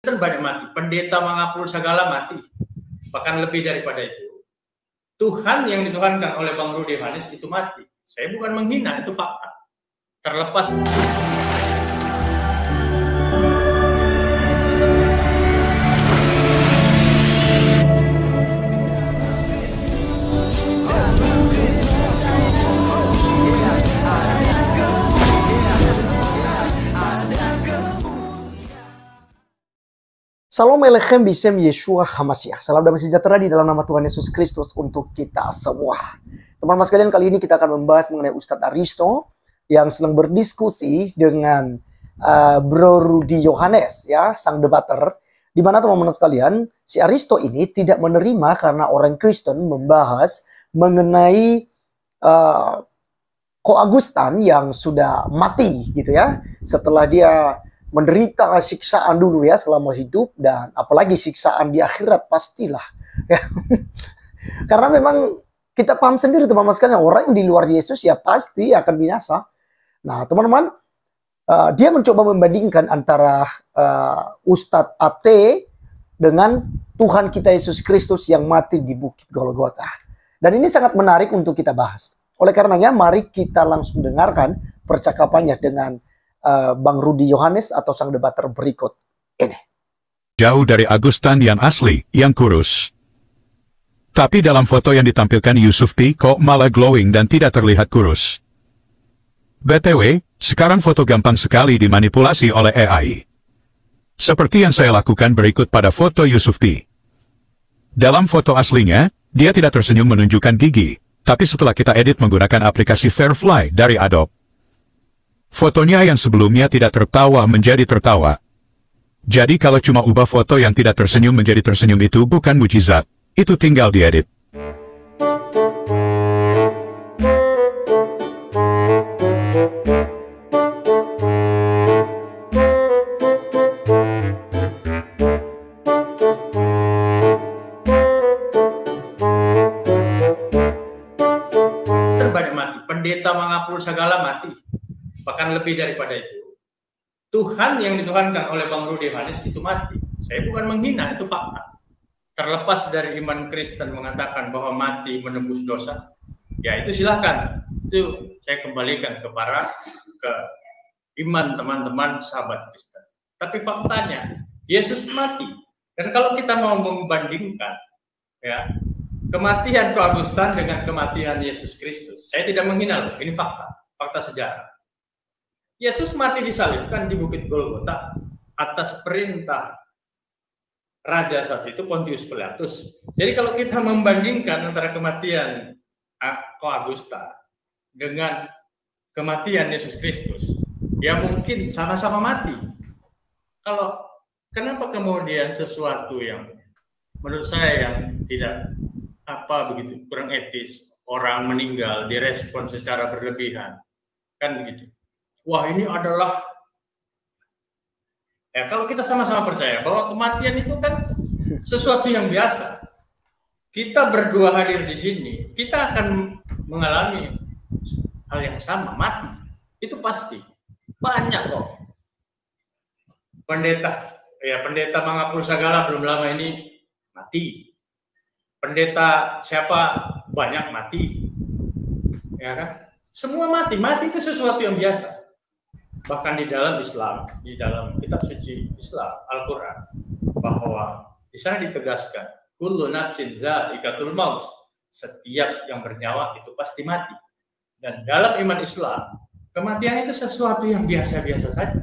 Kristen banyak mati, pendeta mengapul segala mati, bahkan lebih daripada itu. Tuhan yang dituhankan oleh Bang Rudi Yohanes itu mati. Saya bukan menghina, itu fakta. Terlepas Salam Elechem Bisem Yeshua Hamasiah. Salam damai sejahtera di dalam nama Tuhan Yesus Kristus untuk kita semua. Teman-teman sekalian, kali ini kita akan membahas mengenai Ustadz Aristo yang sedang berdiskusi dengan uh, Bro Rudi Yohanes, ya, sang debater. Di mana teman-teman sekalian, si Aristo ini tidak menerima karena orang Kristen membahas mengenai uh, Ko Agustan yang sudah mati gitu ya. Setelah dia menderita siksaan dulu ya selama hidup dan apalagi siksaan di akhirat pastilah ya. Karena memang kita paham sendiri teman-teman sekalian orang yang di luar Yesus ya pasti akan binasa. Nah, teman-teman uh, dia mencoba membandingkan antara uh, Ustadz AT dengan Tuhan kita Yesus Kristus yang mati di Bukit Golgota. Dan ini sangat menarik untuk kita bahas. Oleh karenanya, mari kita langsung dengarkan percakapannya dengan uh, Bang Rudi Yohanes atau sang debater berikut ini. Jauh dari Agustan yang asli, yang kurus. Tapi dalam foto yang ditampilkan Yusuf P kok malah glowing dan tidak terlihat kurus. BTW, sekarang foto gampang sekali dimanipulasi oleh AI. Seperti yang saya lakukan berikut pada foto Yusuf P. Dalam foto aslinya, dia tidak tersenyum menunjukkan gigi, tapi setelah kita edit menggunakan aplikasi Fairfly dari Adobe, Fotonya yang sebelumnya tidak tertawa menjadi tertawa. Jadi kalau cuma ubah foto yang tidak tersenyum menjadi tersenyum itu bukan mujizat, itu tinggal diedit. Yang dituhankan oleh Bang Rudi Yohanes itu mati. Saya bukan menghina, itu fakta. Terlepas dari iman Kristen mengatakan bahwa mati menebus dosa, ya itu silahkan. Itu saya kembalikan ke para ke iman teman-teman sahabat Kristen. Tapi faktanya, Yesus mati. Dan kalau kita mau membandingkan, ya kematian Agustan dengan kematian Yesus Kristus, saya tidak menghina loh. Ini fakta, fakta sejarah. Yesus mati disalibkan di Bukit Golgota atas perintah raja saat itu Pontius Pilatus. Jadi kalau kita membandingkan antara kematian Ko Augusta dengan kematian Yesus Kristus, ya mungkin sama-sama mati. Kalau kenapa kemudian sesuatu yang menurut saya yang tidak apa begitu kurang etis orang meninggal direspon secara berlebihan kan begitu wah ini adalah ya kalau kita sama-sama percaya bahwa kematian itu kan sesuatu yang biasa. Kita berdua hadir di sini, kita akan mengalami hal yang sama, mati. Itu pasti. Banyak kok. Pendeta, ya pendeta mengapul segala belum lama ini mati. Pendeta siapa banyak mati. Ya kan? Semua mati. Mati itu sesuatu yang biasa bahkan di dalam Islam, di dalam kitab suci Islam, Al-Quran, bahwa di sana ditegaskan, kullu nafsin ikatul maus, setiap yang bernyawa itu pasti mati. Dan dalam iman Islam, kematian itu sesuatu yang biasa-biasa saja.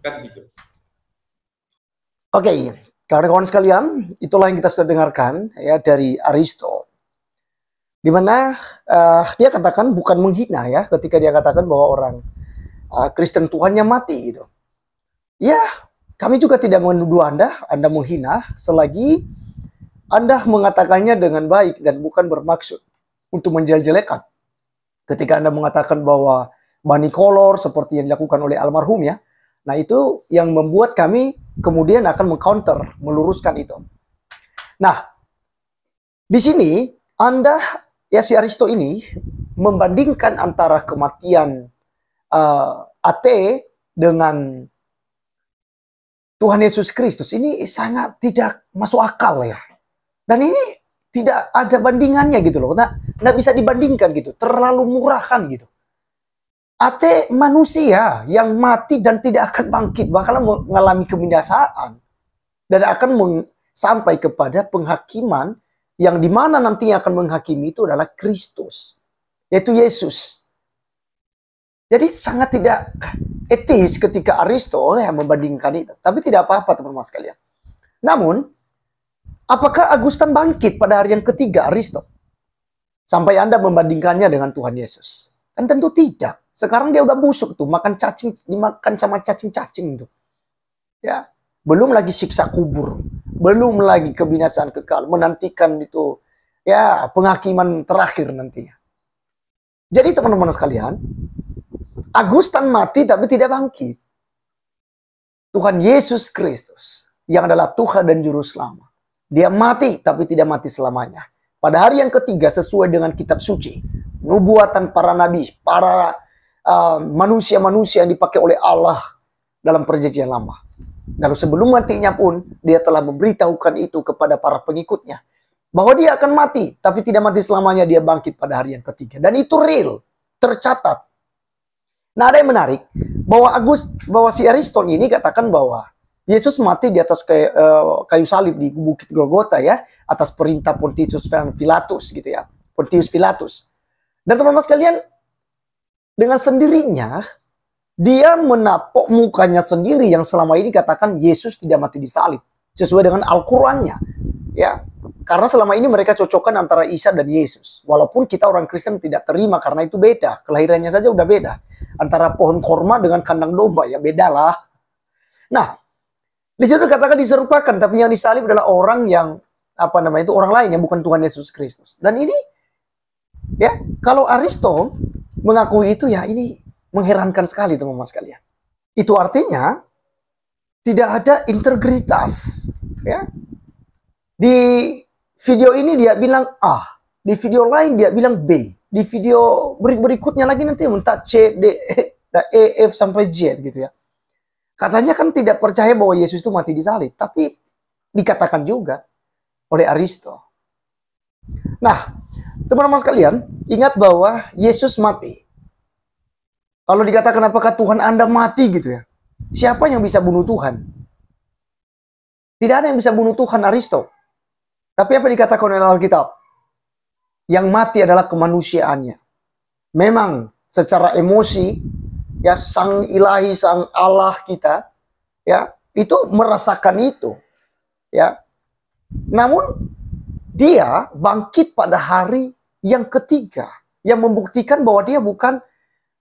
Kan gitu. Oke, okay. kawan-kawan sekalian, itulah yang kita sudah dengarkan ya dari Aristo. Di mana uh, dia katakan bukan menghina ya ketika dia katakan bahwa orang Kristen Tuhannya mati gitu. Ya, kami juga tidak menuduh Anda, Anda menghina selagi Anda mengatakannya dengan baik dan bukan bermaksud untuk menjelek-jelekan. Ketika Anda mengatakan bahwa bani kolor seperti yang dilakukan oleh almarhum ya, nah itu yang membuat kami kemudian akan mengcounter, meluruskan itu. Nah, di sini Anda ya si Aristo ini membandingkan antara kematian uh, AT dengan Tuhan Yesus Kristus ini sangat tidak masuk akal ya. Dan ini tidak ada bandingannya gitu loh. Nah, nggak bisa dibandingkan gitu. Terlalu murah kan gitu. Ate manusia yang mati dan tidak akan bangkit. Bakal mengalami kebinasaan. Dan akan sampai kepada penghakiman yang di mana nantinya akan menghakimi itu adalah Kristus. Yaitu Yesus. Jadi sangat tidak etis ketika Aristo yang membandingkan itu. Tapi tidak apa-apa teman-teman sekalian. Namun, apakah Agustan bangkit pada hari yang ketiga Aristo? Sampai Anda membandingkannya dengan Tuhan Yesus. Kan tentu tidak. Sekarang dia udah busuk tuh, makan cacing, dimakan sama cacing-cacing tuh. Ya, belum lagi siksa kubur, belum lagi kebinasaan kekal, menantikan itu ya penghakiman terakhir nantinya. Jadi teman-teman sekalian, Agustan mati tapi tidak bangkit. Tuhan Yesus Kristus yang adalah Tuhan dan Juru Selamat. Dia mati tapi tidak mati selamanya. Pada hari yang ketiga sesuai dengan kitab suci, nubuatan para nabi, para uh, manusia-manusia uh, yang dipakai oleh Allah dalam perjanjian lama. Lalu sebelum matinya pun dia telah memberitahukan itu kepada para pengikutnya bahwa dia akan mati, tapi tidak mati selamanya dia bangkit pada hari yang ketiga. Dan itu real, tercatat Nah ada yang menarik bahwa Agus bahwa si Ariston ini katakan bahwa Yesus mati di atas kayu, uh, kayu salib di bukit Golgota ya atas perintah Pontius Pilatus gitu ya Pontius Pilatus. Dan teman-teman sekalian dengan sendirinya dia menapok mukanya sendiri yang selama ini katakan Yesus tidak mati di salib sesuai dengan Al-Qur'annya. Ya, karena selama ini mereka cocokkan antara Isa dan Yesus. Walaupun kita orang Kristen tidak terima karena itu beda. Kelahirannya saja udah beda. Antara pohon korma dengan kandang domba ya beda lah. Nah, di situ katakan diserupakan, tapi yang disalib adalah orang yang apa namanya itu orang lain yang bukan Tuhan Yesus Kristus. Dan ini ya kalau Aristo mengakui itu ya ini mengherankan sekali teman-teman sekalian. Itu artinya tidak ada integritas ya. Di video ini dia bilang A, di video lain dia bilang B, di video berikutnya lagi nanti minta C, D, E, F sampai Z gitu ya. Katanya kan tidak percaya bahwa Yesus itu mati di salib, tapi dikatakan juga oleh Aristo. Nah, teman-teman sekalian, ingat bahwa Yesus mati. Kalau dikatakan apakah Tuhan Anda mati gitu ya. Siapa yang bisa bunuh Tuhan? Tidak ada yang bisa bunuh Tuhan Aristo. Tapi apa dikatakan oleh Alkitab? Yang mati adalah kemanusiaannya. Memang secara emosi ya sang ilahi sang Allah kita ya itu merasakan itu ya namun dia bangkit pada hari yang ketiga yang membuktikan bahwa dia bukan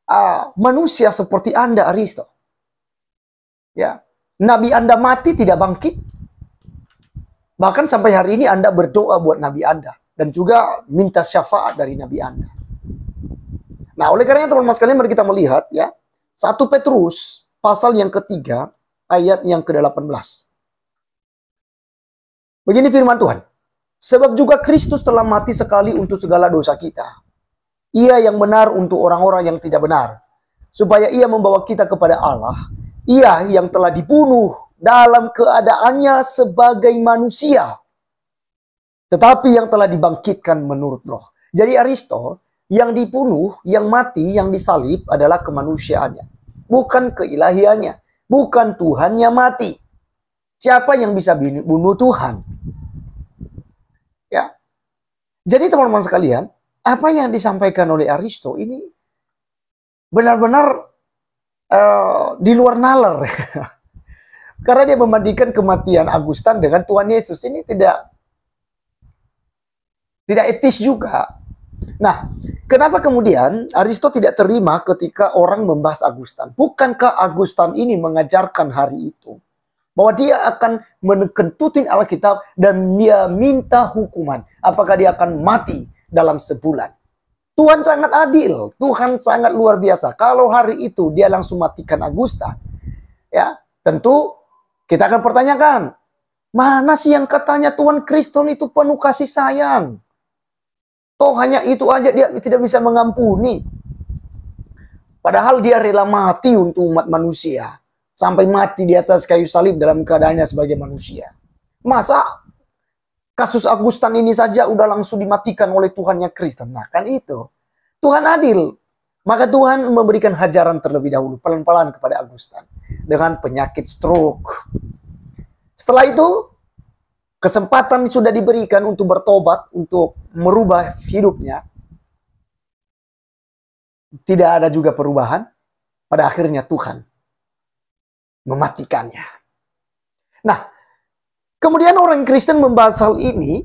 uh, manusia seperti Anda Aristo ya nabi Anda mati tidak bangkit Bahkan sampai hari ini Anda berdoa buat Nabi Anda. Dan juga minta syafaat dari Nabi Anda. Nah, oleh karena teman-teman sekalian mari kita melihat ya. Satu Petrus pasal yang ketiga ayat yang ke-18. Begini firman Tuhan. Sebab juga Kristus telah mati sekali untuk segala dosa kita. Ia yang benar untuk orang-orang yang tidak benar. Supaya ia membawa kita kepada Allah. Ia yang telah dibunuh dalam keadaannya sebagai manusia. Tetapi yang telah dibangkitkan menurut roh. Jadi Aristo, yang dibunuh, yang mati, yang disalib adalah kemanusiaannya. Bukan keilahiannya. Bukan Tuhannya mati. Siapa yang bisa bunuh Tuhan? Ya. Jadi teman-teman sekalian, apa yang disampaikan oleh Aristo ini benar-benar uh, di luar nalar. Karena dia membandingkan kematian Agustan dengan Tuhan Yesus. Ini tidak tidak etis juga. Nah, kenapa kemudian Aristo tidak terima ketika orang membahas Agustan? Bukankah Agustan ini mengajarkan hari itu? Bahwa dia akan menekentutin Alkitab dan dia minta hukuman. Apakah dia akan mati dalam sebulan? Tuhan sangat adil. Tuhan sangat luar biasa. Kalau hari itu dia langsung matikan Agustan, ya tentu kita akan pertanyakan, mana sih yang katanya Tuhan Kristen itu penuh kasih sayang? Toh hanya itu aja dia tidak bisa mengampuni. Padahal dia rela mati untuk umat manusia. sampai mati di atas kayu salib dalam keadaannya sebagai manusia. Masa kasus Agustan ini saja udah langsung dimatikan oleh Tuhannya Kristen? Nah kan itu. Tuhan adil. Maka Tuhan memberikan hajaran terlebih dahulu pelan-pelan kepada Agustan dengan penyakit stroke. Setelah itu kesempatan sudah diberikan untuk bertobat, untuk merubah hidupnya. Tidak ada juga perubahan. Pada akhirnya Tuhan mematikannya. Nah, kemudian orang Kristen membahas hal ini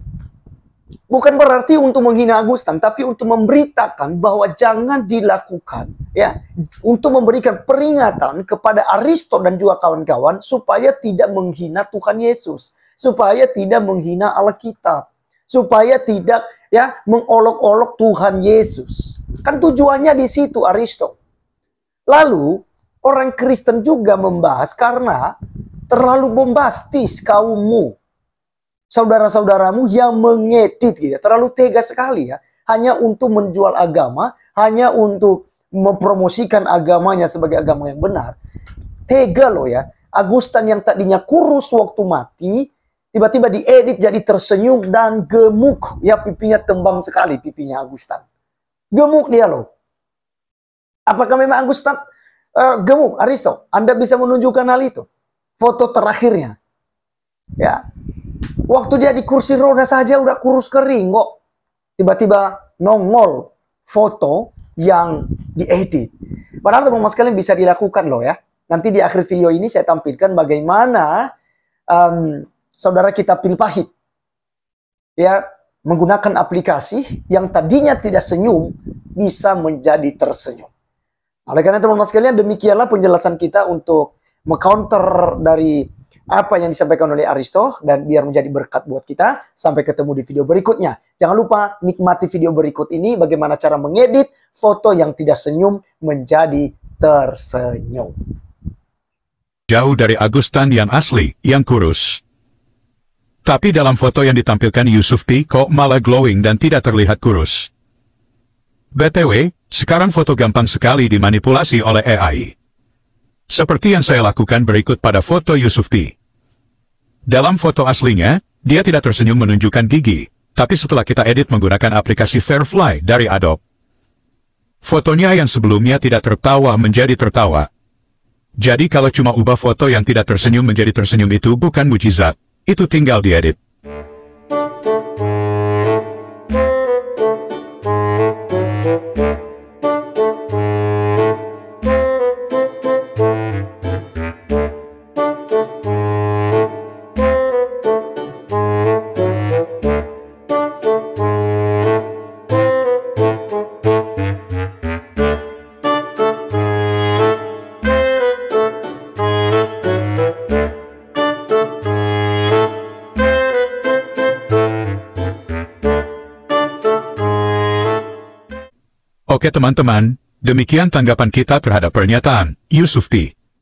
bukan berarti untuk menghina Agustan, tapi untuk memberitakan bahwa jangan dilakukan, ya, untuk memberikan peringatan kepada Aristo dan juga kawan-kawan supaya tidak menghina Tuhan Yesus, supaya tidak menghina Alkitab, supaya tidak ya mengolok-olok Tuhan Yesus. Kan tujuannya di situ Aristo. Lalu orang Kristen juga membahas karena terlalu bombastis kaummu. Saudara-saudaramu yang mengedit gitu, terlalu tega sekali ya. Hanya untuk menjual agama, hanya untuk mempromosikan agamanya sebagai agama yang benar. Tega loh ya. Agustan yang tadinya kurus waktu mati, tiba-tiba diedit jadi tersenyum dan gemuk. Ya pipinya tembam sekali pipinya Agustan. Gemuk dia loh. Apakah memang Agustan uh, gemuk Aristo? Anda bisa menunjukkan hal itu. Foto terakhirnya. Ya. Waktu dia di kursi roda saja udah kurus kering kok. Tiba-tiba nongol foto yang diedit. Padahal teman-teman sekalian bisa dilakukan loh ya. Nanti di akhir video ini saya tampilkan bagaimana um, saudara kita pil pahit. Ya, menggunakan aplikasi yang tadinya tidak senyum bisa menjadi tersenyum. Oleh karena teman-teman sekalian, demikianlah penjelasan kita untuk mengcounter dari apa yang disampaikan oleh Aristo dan biar menjadi berkat buat kita. Sampai ketemu di video berikutnya. Jangan lupa nikmati video berikut ini bagaimana cara mengedit foto yang tidak senyum menjadi tersenyum. Jauh dari Agustan yang asli, yang kurus. Tapi dalam foto yang ditampilkan Yusuf P kok malah glowing dan tidak terlihat kurus. BTW, sekarang foto gampang sekali dimanipulasi oleh AI. Seperti yang saya lakukan berikut pada foto Yusuf T. Dalam foto aslinya, dia tidak tersenyum menunjukkan gigi, tapi setelah kita edit menggunakan aplikasi Fairfly dari Adobe. Fotonya yang sebelumnya tidak tertawa menjadi tertawa. Jadi kalau cuma ubah foto yang tidak tersenyum menjadi tersenyum itu bukan mujizat, itu tinggal diedit. Oke teman-teman, demikian tanggapan kita terhadap pernyataan Yusuf T.